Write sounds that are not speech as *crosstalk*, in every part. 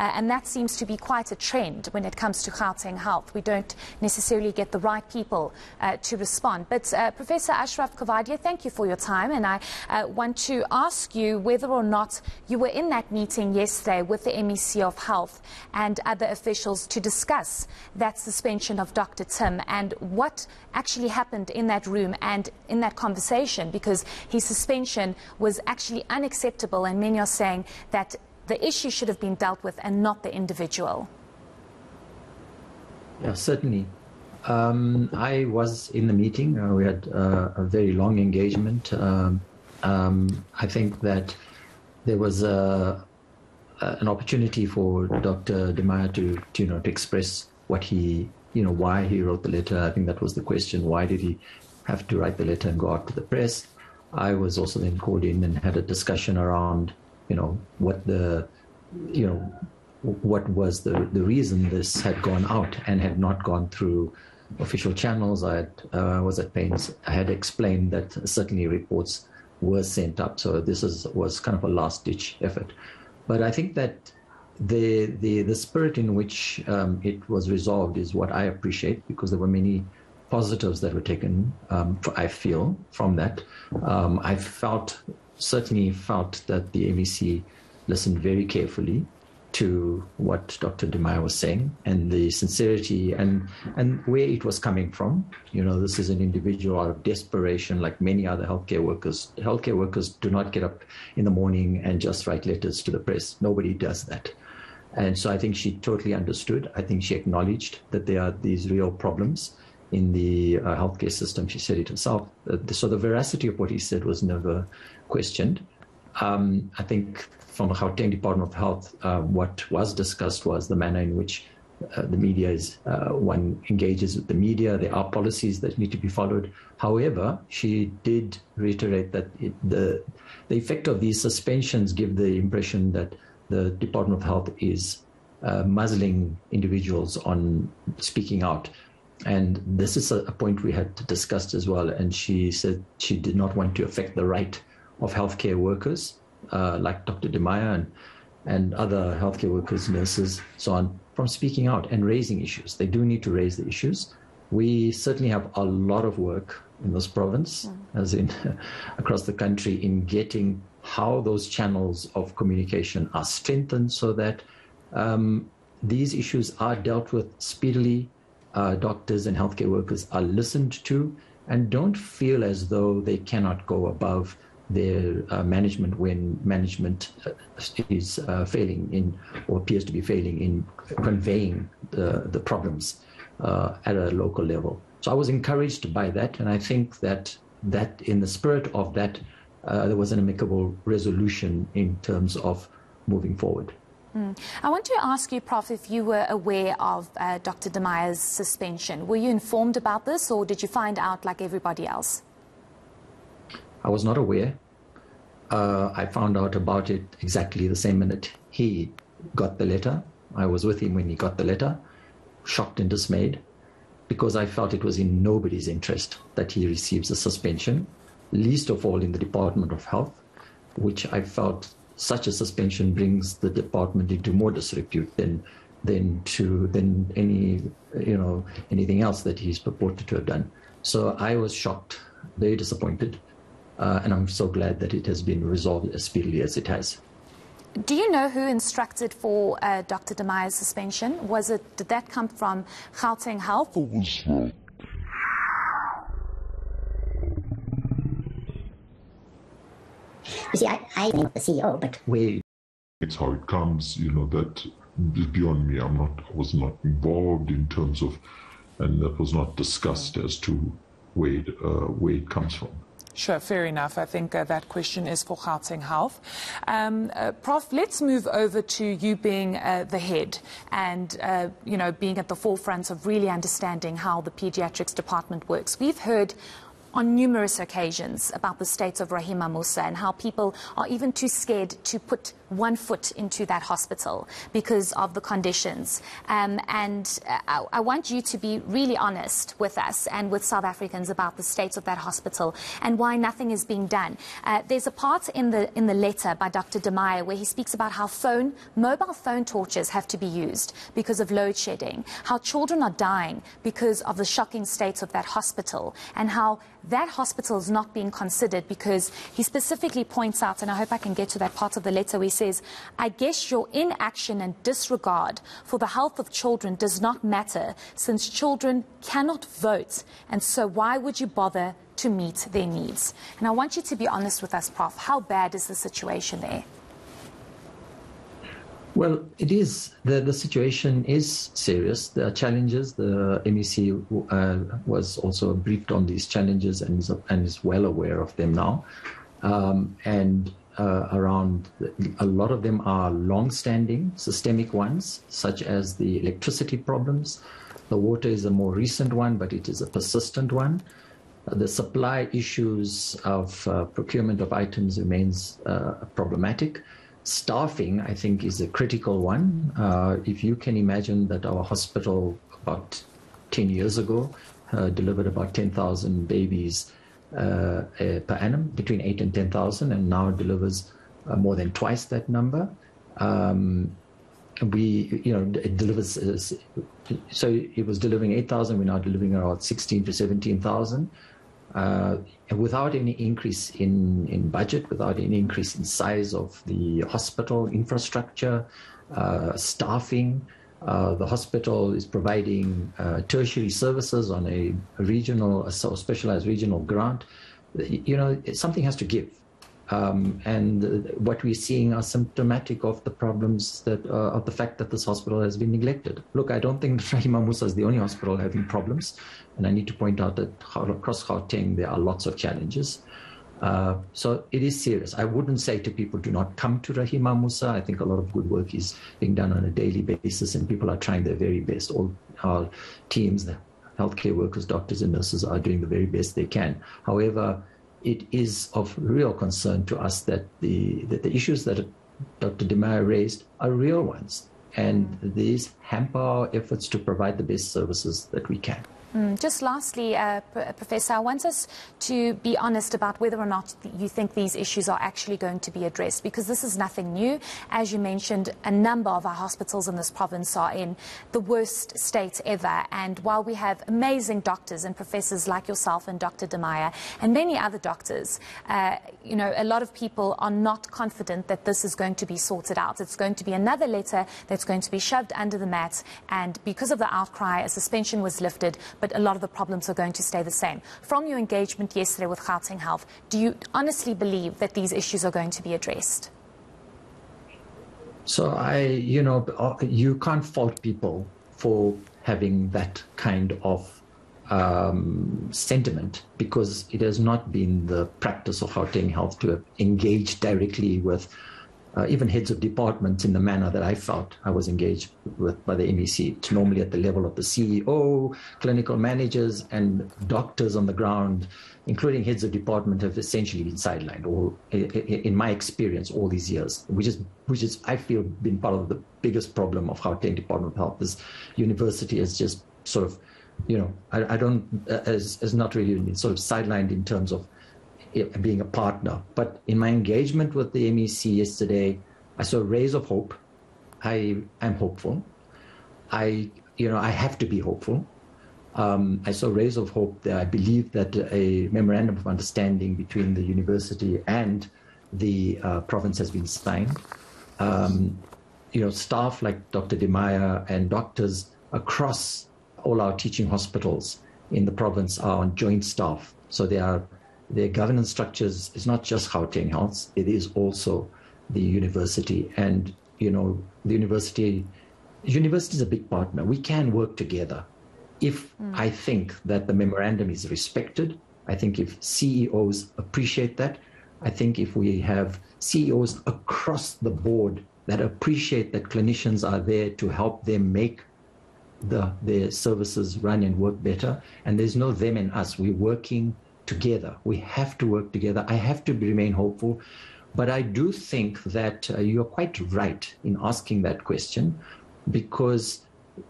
Uh, and that seems to be quite a trend when it comes to Gauteng Health. We don't necessarily get the right people uh, to respond. But uh, Professor Ashraf Coovadia, thank you for your time. And I uh, want to ask you whether or not you were in that meeting yesterday with the MEC of Health and other officials to discuss that suspension of Dr. Tim and what actually happened in that room and in that conversation because his suspension was actually unacceptable and many are saying that the issue should have been dealt with and not the individual. Yeah, certainly. Um, I was in the meeting. Uh, we had uh, a very long engagement. Um, um, I think that there was a, an opportunity for Dr. De Maayer to, to, you know, to express what he, you know, why he wrote the letter. I think that was the question. Why did he have to write the letter and go out to the press? I was also then called in and had a discussion around, you know, what the, you know, what was the, the reason this had gone out and had not gone through official channels. I had, uh, was at pains. I had explained that certainly reports were sent up. So this is, was kind of a last ditch effort. But I think that the the the spirit in which um, it was resolved is what I appreciate because there were many positives that were taken. Um, I feel from that. Um, I felt certainly felt that the MEC listened very carefully to what Dr. De Maayer was saying and the sincerity and and where it was coming from. You know, this is an individual out of desperation, like many other healthcare workers. Healthcare workers do not get up in the morning and just write letters to the press. Nobody does that. And so I think she totally understood. I think she acknowledged that there are these real problems in the uh, healthcare system. She said it herself. Uh, so the veracity of what he said was never questioned. Um, I think from the Gauteng Department of Health, uh, what was discussed was the manner in which uh, the media is, uh, one engages with the media. There are policies that need to be followed. However, she did reiterate that it, the, the effect of these suspensions give the impression that the Department of Health is uh, muzzling individuals on speaking out. And this is a, point we had discussed as well. And she said she did not want to affect the right of healthcare workers, uh, like Dr. De Maayer and, and other healthcare workers, nurses, so on, from speaking out and raising issues. They do need to raise the issues. We certainly have a lot of work in this province, mm. as in *laughs* across the country, in getting how those channels of communication are strengthened so that um, these issues are dealt with speedily. Uh, doctors and healthcare workers are listened to and don't feel as though they cannot go above their uh, management when management uh, is uh, failing in or appears to be failing in conveying the, the problems uh, at a local level. So I was encouraged by that, and I think that that in the spirit of that there was an amicable resolution in terms of moving forward. Mm. I want to ask you, Prof, if you were aware of uh, Dr. De Maayer's suspension. Were you informed about this, or did you find out like everybody else? I was not aware. Uh, I found out about it exactly the same minute he got the letter. I was with him when he got the letter, shocked and dismayed, because I felt it was in nobody's interest that he receives a suspension least of all in the Department of Health, which I felt such a suspension brings the department into more disrepute than than to than any you know anything else that he's purported to have done. So I was shocked, very disappointed, uh, and I'm so glad that it has been resolved as speedily as it has. Do you know who instructed for uh, Dr. De Maayer's suspension? Was it did that come from Gauteng Health? You see, I, I am the CEO, but we. It's how it comes, you know, that is beyond me. I'm not, I was not involved in terms of, and that was not discussed as to where it, uh, where it comes from. Sure, fair enough. I think uh, that question is for Gauteng Health. Um, uh, Prof, let's move over to you being uh, the head and, uh, you know, being at the forefront of really understanding how the pediatrics department works. We've heard on numerous occasions about the state of Rahima Moosa and how people are even too scared to put one foot into that hospital because of the conditions. Um, and uh, I, I, want you to be really honest with us and with South Africans about the state of that hospital and why nothing is being done. Uh, there's a part in the in the letter by Dr. De Maayer where he speaks about how phone mobile phone torches have to be used because of load shedding, how children are dying because of the shocking state of that hospital, and how that hospital is not being considered because he specifically points out, and I hope I can get to that part of the letter where he says, I guess your inaction and disregard for the health of children does not matter since children cannot vote, and so why would you bother to meet their needs? And I want you to be honest with us, Prof. How bad is the situation there? Well, it is. The, the situation is serious. There are challenges. The MEC uh, was also briefed on these challenges and is, and is well aware of them now. Um, and uh, around a lot of them are long-standing systemic ones, such as the electricity problems. The water is a more recent one, but it is a persistent one. The supply issues of uh, procurement of items remains uh, problematic staffing, I think, is a critical one. Uh, if you can imagine that our hospital about 10 years ago uh, delivered about 10,000 babies uh, uh, per annum, between 8 and 10,000, and now it delivers uh, more than twice that number. Um, we, you know, it delivers, uh, so it was delivering 8,000, we're now delivering around 16 to 17,000 uh, without any increase in, in budget, without any increase in size of the hospital infrastructure, uh, staffing. Uh, the hospital is providing uh, tertiary services on a regional, a specialized regional grant. You know, something has to give. Um, and what we're seeing are symptomatic of the problems that uh, of the fact that this hospital has been neglected. Look, I don't think *laughs* Rahima Moosa is the only hospital having problems, and I need to point out that across Gauteng there are lots of challenges. Uh, so it is serious. I wouldn't say to people, do not come to Rahima Moosa. I think a lot of good work is being done on a daily basis, and people are trying their very best. All our teams, the healthcare workers, doctors, and nurses are doing the very best they can. However, it is of real concern to us that the that the issues that Dr. De Maayer raised are real ones, and these hamper our efforts to provide the best services that we can. Mm, just lastly, uh, Professor, I want us to be honest about whether or not you think these issues are actually going to be addressed, because this is nothing new. As you mentioned, a number of our hospitals in this province are in the worst state ever. And while we have amazing doctors and professors like yourself and Dr. De Maayer and many other doctors, uh, you know, a lot of people are not confident that this is going to be sorted out. It's going to be another letter that's going to be shoved under the mat. And because of the outcry, a suspension was lifted but a lot of the problems are going to stay the same. From your engagement yesterday with Gauteng Health, do you honestly believe that these issues are going to be addressed? So I, you know, uh, you can't fault people for having that kind of um, sentiment because it has not been the practice of Gauteng Health to engage directly with uh, even heads of departments in the manner that I felt I was engaged with by the MEC. It's normally at the level of the CEO, clinical managers, and doctors on the ground, including heads of department, have essentially been sidelined. Or, in my experience, all these years, which is which is I feel been part of the biggest problem of how Gauteng Department of Health. is. university has just sort of, you know, I, I don't uh, as as not really sort of sidelined in terms of being a partner. But in my engagement with the MEC yesterday, I saw rays of hope. I am hopeful. I, you know, I have to be hopeful. Um, I saw rays of hope that I believe that a memorandum of understanding between the university and the uh, province has been signed. Um, you know, staff like Dr. De Maayer and doctors across all our teaching hospitals in the province are on joint staff. So they are their governance structures is not just Gauteng Health, it is also the university. And, you know, the university, university is a big partner. We can work together. If mm. I think that the memorandum is respected, I think if CEOs appreciate that, I think if we have CEOs across the board that appreciate that clinicians are there to help them make the their services run and work better, and there's no them and us. We're working together. We have to work together. I have to remain hopeful. But I do think that uh, you're quite right in asking that question because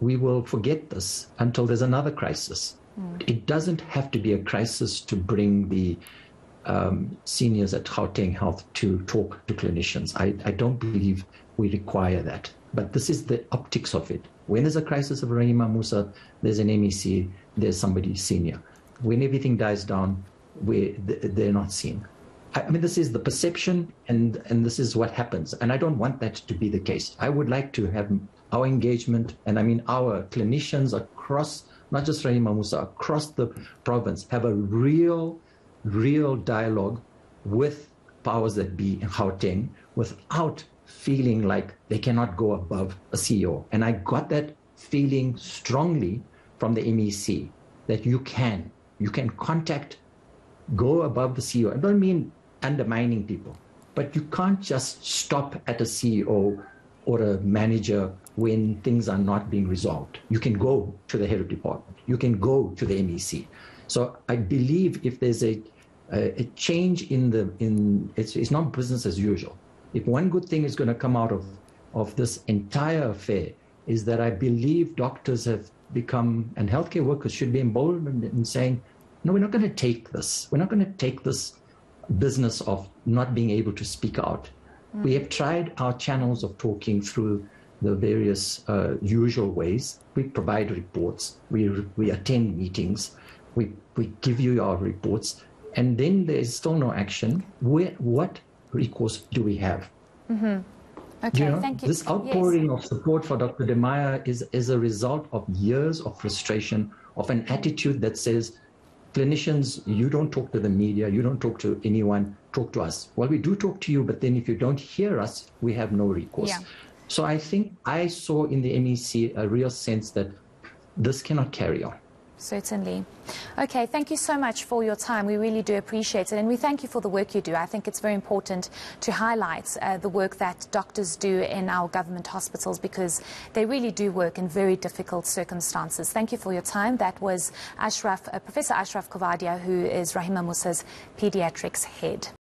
we will forget this until there's another crisis. Mm. It doesn't have to be a crisis to bring the um, seniors at Gauteng Health to talk to clinicians. I, I don't believe we require that. But this is the optics of it. When there's a crisis of Rahima Moosa, there's an MEC, there's somebody senior. When everything dies down, we, they're not seen. I mean, this is the perception, and, and this is what happens. And I don't want that to be the case. I would like to have our engagement, and I mean our clinicians across, not just Rahima Moosa, across the province, have a real, real dialogue with powers that be in Gauteng without feeling like they cannot go above a CEO. And I got that feeling strongly from the MEC that you can. You can contact, go above the CEO. I don't mean undermining people, but you can't just stop at a CEO or a manager when things are not being resolved. You can go to the head of department. You can go to the MEC. So I believe if there's a, a, change in the in it's, it's not business as usual if one good thing is going to come out of, of this entire affair is that I believe doctors have become, and healthcare workers should be emboldened in saying, no, we're not going to take this. We're not going to take this business of not being able to speak out. Mm. We have tried our channels of talking through the various uh, usual ways. We provide reports, we, we attend meetings, we, we give you our reports, and then there's still no action. Where, what recourse do we have? Mm-hmm. Okay, you know, thank you. This outpouring yes. of support for Dr. De Maayer is, is a result of years of frustration, of an mm. attitude that says, clinicians, you don't talk to the media, you don't talk to anyone, talk to us. Well, we do talk to you, but then if you don't hear us, we have no recourse. Yeah. So I think I saw in the MEC a real sense that this cannot carry on. Certainly. Okay, thank you so much for your time. We really do appreciate it. And we thank you for the work you do. I think it's very important to highlight uh, the work that doctors do in our government hospitals because they really do work in very difficult circumstances. Thank you for your time. That was Ashraf, uh, Professor Ashraf Coovadia, who is Rahima Moosa's pediatrics head.